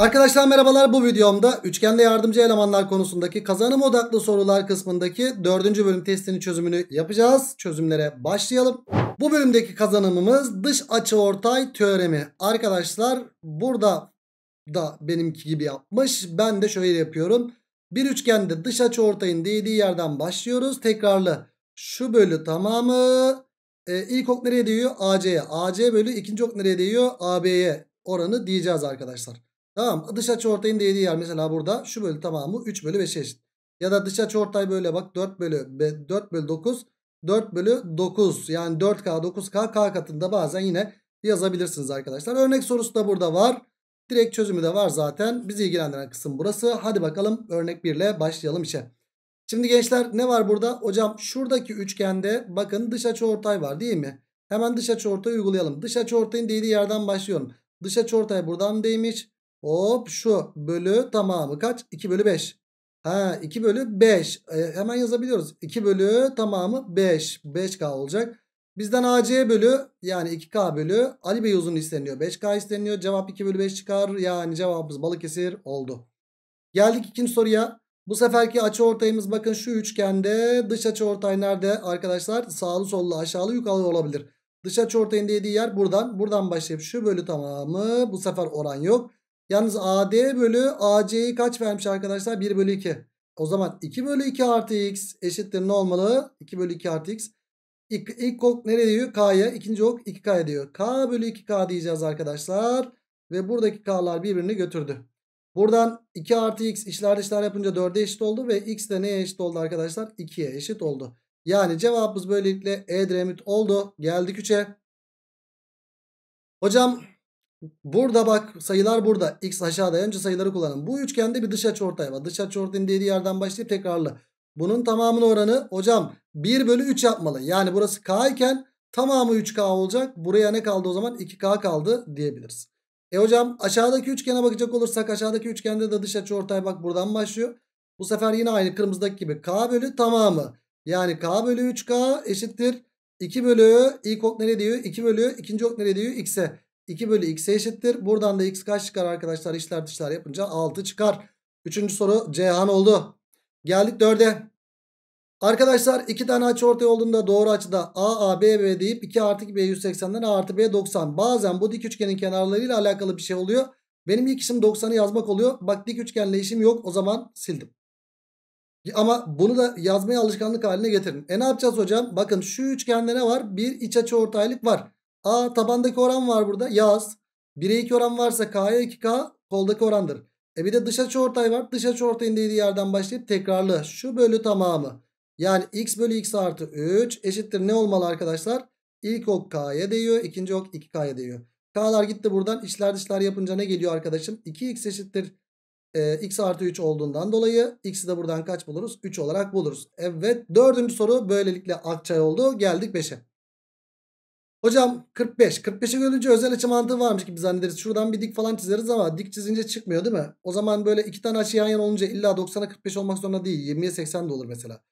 Arkadaşlar merhabalar bu videomda üçgende yardımcı elemanlar konusundaki kazanım odaklı sorular kısmındaki dördüncü bölüm testinin çözümünü yapacağız. Çözümlere başlayalım. Bu bölümdeki kazanımımız dış açıortay teoremi. Arkadaşlar burada da benimki gibi yapmış. Ben de şöyle yapıyorum. Bir üçgende dış açıortayın değdiği yerden başlıyoruz. Tekrarlı şu bölü tamamı e, ilk ok nereye değiyor? AC'ye. AC bölü ikinci ok nereye değiyor? AB'ye oranı diyeceğiz arkadaşlar. Tamam dış açı ortayın değdiği yer mesela burada şu bölü tamamı 3 bölü 5 eşit. Ya da dış açı ortay böyle bak 4 bölü 4 bölü 9 4 bölü 9 yani 4K 9K K katında bazen yine yazabilirsiniz arkadaşlar. Örnek sorusu da burada var. Direkt çözümü de var zaten. Bizi ilgilendiren kısım burası. Hadi bakalım örnek 1 ile başlayalım işe. Şimdi gençler ne var burada? Hocam şuradaki üçgende bakın dış açı ortay var değil mi? Hemen dış açı ortayı uygulayalım. Dış açı ortayın değdiği yerden başlıyorum. Dış açı ortay buradan değmiş. Hop şu bölü tamamı kaç? 2 bölü 5. Ha 2 bölü 5. E, hemen yazabiliyoruz. 2 bölü tamamı 5. 5K olacak. Bizden AC bölü yani 2K bölü Ali Bey uzun isteniyor. 5K isteniyor. Cevap 2 bölü 5 çıkar. Yani cevabımız Balıkesir oldu. Geldik ikinci soruya. Bu seferki açı ortayımız bakın şu üçgende dış açı ortay nerede arkadaşlar? Sağlı sollu aşağılı yukarı olabilir. Dış açı ortayın dediği yer buradan. Buradan başlayıp şu bölü tamamı bu sefer oran yok. Yalnız AD bölü AC'yi kaç vermiş arkadaşlar? 1 bölü 2. O zaman 2 bölü 2 artı x eşittir ne olmalı? 2 bölü 2 artı x. İlk, ilk ok nereye diyor? K'ya. İkinci ok 2K'ya diyor. K bölü 2K diyeceğiz arkadaşlar. Ve buradaki K'lar birbirini götürdü. Buradan 2 artı x işler dışlar yapınca 4'e eşit oldu. Ve x de neye eşit oldu arkadaşlar? 2'ye eşit oldu. Yani cevabımız böylelikle Edremit oldu. Geldik 3'e. Hocam Burada bak sayılar burada. X aşağıda. Önce sayıları kullanın. Bu üçgende bir dış açıortay var. Dış açıortayın dediği yerden başlayıp tekrarlı. Bunun tamamının oranı hocam 1 bölü 3 yapmalı. Yani burası K iken tamamı 3K olacak. Buraya ne kaldı o zaman? 2K kaldı diyebiliriz. E hocam aşağıdaki üçgene bakacak olursak aşağıdaki üçgende de dış açıortay bak buradan başlıyor. Bu sefer yine aynı kırmızıdaki gibi K bölü tamamı. Yani K bölü 3K eşittir. 2 bölü ilk ok nereye diyor? 2 bölü ikinci ok nereye diyor? X'e. 2 bölü x eşittir. Buradan da x kaç çıkar arkadaşlar? İşler dışlar yapınca 6 çıkar. Üçüncü soru Cihan oldu. Geldik 4'e. Arkadaşlar iki tane açı ortay olduğunda doğru açıda A, A, B, B deyip 2 artı 2 B 180'den A artı B 90. Bazen bu dik üçgenin kenarlarıyla alakalı bir şey oluyor. Benim ilk işim 90'ı yazmak oluyor. Bak dik üçgenle işim yok. O zaman sildim. Ama bunu da yazmaya alışkanlık haline getirin. E ne yapacağız hocam? Bakın şu üçgende ne var? Bir iç açı ortaylık var. A tabandaki oran var burada. Yaz. 1'e 2 oran varsa K'ya 2K koldaki orandır. E bir de dış açı ortay var. Dış açı ortayın dediği yerden başlayıp tekrarlı. Şu bölü tamamı. Yani x bölü x artı 3 eşittir ne olmalı arkadaşlar? İlk ok K'ya değiyor. ikinci ok 2K'ya değiyor. K'lar gitti buradan. İşler dışlar yapınca ne geliyor arkadaşım? 2x eşittir e, x artı 3 olduğundan dolayı x'i de buradan kaç buluruz? 3 olarak buluruz. Evet dördüncü soru böylelikle Akçay oldu. Geldik 5'e. Hocam 45. 45'e görünce özel açı mantığı varmış gibi zannederiz. Şuradan bir dik falan çizeriz ama dik çizince çıkmıyor değil mi? O zaman böyle iki tane açı yan yana olunca illa 90'a 45 olmak zorunda değil. 20'ye 80 de olur mesela.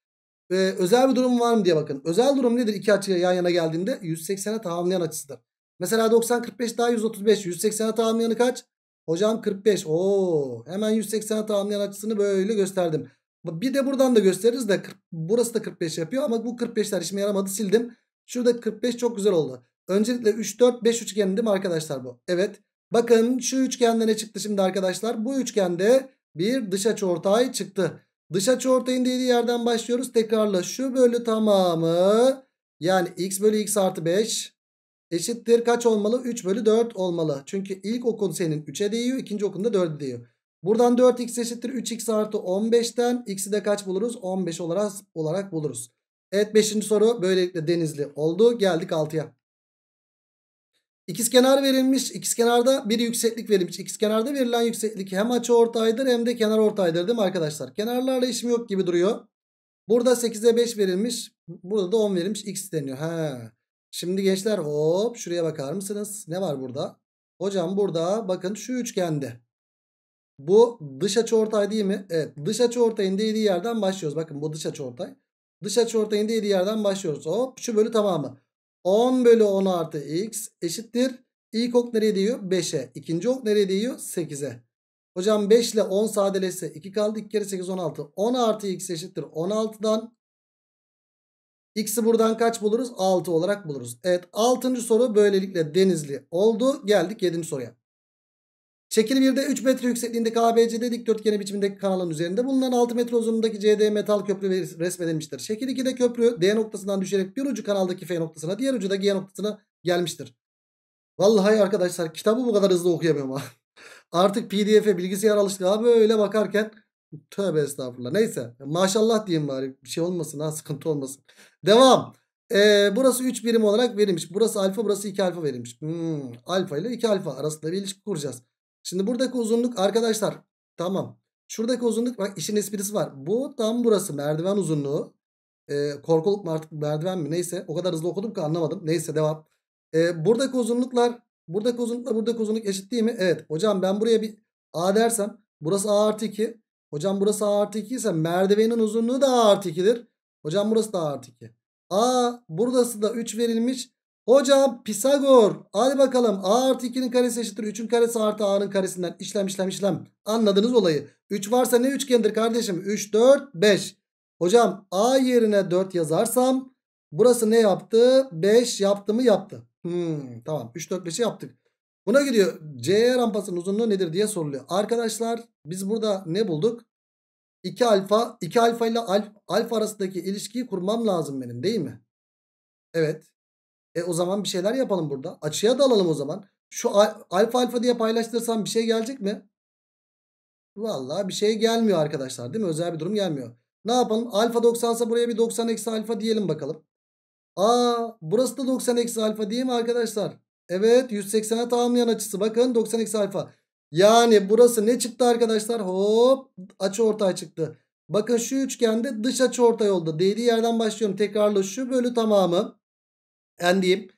Ee, özel bir durum var mı diye bakın. Özel durum nedir? İki açı yan yana geldiğinde 180'e tamamlayan açısıdır. Mesela 90 45 daha 135. 180'e tamamlayanı kaç? Hocam 45. Oo, hemen 180'e tamamlayan açısını böyle gösterdim. Bir de buradan da gösteririz de burası da 45 yapıyor ama bu 45'ler işime yaramadı sildim. Şurada 45 çok güzel oldu. Öncelikle 3, 4, 5 üçgeni mi arkadaşlar bu? Evet. Bakın şu üçgende ne çıktı şimdi arkadaşlar? Bu üçgende bir dış açıortay çıktı. Dış açıortayın dediği yerden başlıyoruz. Tekrarla şu bölü tamamı yani x bölü x artı 5 eşittir kaç olmalı? 3 bölü 4 olmalı. Çünkü ilk okun senin 3'e değiyor. ikinci okun da 4'e değiyor. Buradan 4x eşittir 3x artı 15'ten x'i de kaç buluruz? 15 olarak, olarak buluruz. Evet 5. soru böylelikle denizli oldu. Geldik 6'ya. İkizkenar verilmiş. İkizkenarda bir yükseklik verilmiş. İkizkenarda verilen yükseklik hem açı ortaydır hem de kenar ortaydır değil mi arkadaşlar? Kenarlarla işim yok gibi duruyor. Burada 8'e 5 verilmiş. Burada da 10 verilmiş. X deniyor. He. Şimdi gençler hop şuraya bakar mısınız? Ne var burada? Hocam burada bakın şu üçgende. Bu dış açı ortay değil mi? Evet dış açı ortayın değdiği yerden başlıyoruz. Bakın bu dış açı ortay. Dış açıortayın dediği yerden başlıyoruz. Hop şu bölü tamamı. 10 bölü 10 artı x eşittir. İlk ok nereye değiyor? 5'e. İkinci ok nereye değiyor? 8'e. Hocam 5 ile 10 sadeleşse 2 kaldı. 2 kere 8 16. 10 artı x eşittir 16'dan. X'i buradan kaç buluruz? 6 olarak buluruz. Evet 6. soru böylelikle denizli oldu. Geldik 7. soruya. Şekil 1'de 3 metre yüksekliğindeki ABCD dikdörtgeni biçimindeki kanalın üzerinde bulunan 6 metre uzunluğundaki CD metal köprü resmedilmiştir. Şekil 2'de köprü D noktasından düşerek bir ucu kanaldaki F noktasına diğer ucu da G noktasına gelmiştir. Vallahi arkadaşlar kitabı bu kadar hızlı okuyamıyorum ha. Artık pdf'e bilgisayar alıştı abi böyle bakarken tövbe estağfurullah. Neyse maşallah diyeyim bari bir şey olmasın ha sıkıntı olmasın. Devam. Ee, burası 3 birim olarak verilmiş. Burası alfa burası 2 alfa verilmiş. Hmm, alfa ile 2 alfa arasında bir ilişki kuracağız. Şimdi buradaki uzunluk arkadaşlar tamam. Şuradaki uzunluk bak işin esprisi var. Bu tam burası merdiven uzunluğu. Ee, korkuluk mu artık merdiven mi neyse. O kadar hızlı okudum ki anlamadım. Neyse devam. Ee, buradaki uzunluklar buradaki uzunlukla buradaki uzunluk eşit değil mi? Evet. Hocam ben buraya bir A dersem burası A artı 2. Hocam burası A artı 2 ise merdivenin uzunluğu da A artı 2'dir. Hocam burası da A artı 2. A burası da 3 verilmiş. Hocam Pisagor. Hadi bakalım. A artı 2'nin karesi eşittir. 3'ün karesi artı A'nın karesinden. işlem işlem işlem. Anladınız olayı. 3 varsa ne üçgendir kardeşim? 3, 4, 5. Hocam A yerine 4 yazarsam burası ne yaptı? 5 yaptı mı? Yaptı. Hmm, tamam. 3, 4, 5'i yaptık. Buna gidiyor. C rampasının uzunluğu nedir diye soruluyor. Arkadaşlar biz burada ne bulduk? 2 alfa. 2 alfa ile alfa, arasındaki ilişkiyi kurmam lazım benim değil mi? Evet. E o zaman bir şeyler yapalım burada. Açıya da alalım o zaman. Şu alfa alfa diye paylaştırsam bir şey gelecek mi? Vallahi bir şey gelmiyor arkadaşlar değil mi? Özel bir durum gelmiyor. Ne yapalım? Alfa 90 ise buraya bir 90 eksi alfa diyelim bakalım. Aa burası da 90 eksi alfa değil mi arkadaşlar? Evet 180'e tamamlayan açısı. Bakın 90 eksi alfa. Yani burası ne çıktı arkadaşlar? Hop açı ortay çıktı. Bakın şu üçgende dış açı ortay oldu. Değdiği yerden başlıyorum. Tekrarla şu bölü tamamı n diyeyim.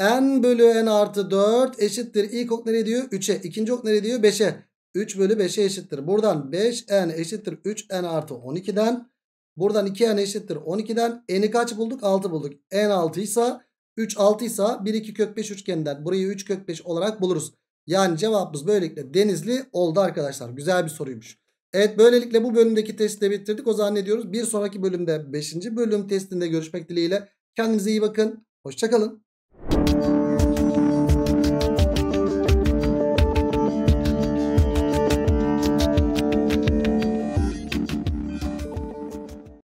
n bölü n artı 4 eşittir. İlk ok nereye diyor? 3'e. İkinci ok nereye diyor? 5'e. 3 bölü 5'e eşittir. Buradan 5n eşittir 3n artı 12'den. Buradan 2n eşittir 12'den. n'i kaç bulduk? 6 bulduk. n 6 ise 3 6 ise 1 2 kök 5 üçgeninden burayı 3 kök 5 olarak buluruz. Yani cevabımız böylelikle denizli oldu arkadaşlar. Güzel bir soruymuş. Evet böylelikle bu bölümdeki testi de bitirdik. O zannediyoruz. Bir sonraki bölümde 5. bölüm testinde görüşmek dileğiyle. Kendinize iyi bakın. Hoşçakalın.